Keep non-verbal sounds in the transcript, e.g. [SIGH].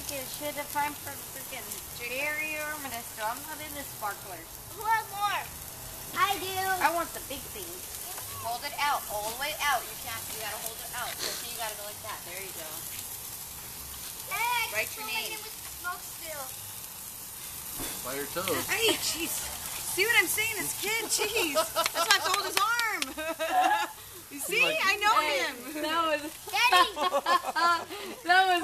don't give a shit if I'm from freaking Jerry or Modesto. I'm not into sparklers. Who has more? I do. I want the big thing. Hold it out, all the way out. You can't. You gotta hold it out. So you gotta go like that. There you go. Hey, Write your name. With smoke still. By your toes. Hey, jeez. See what I'm saying? This kid, jeez. That's why I pulled his arm. [LAUGHS] you see? I know him. That was Daddy. [LAUGHS] [LAUGHS] that was.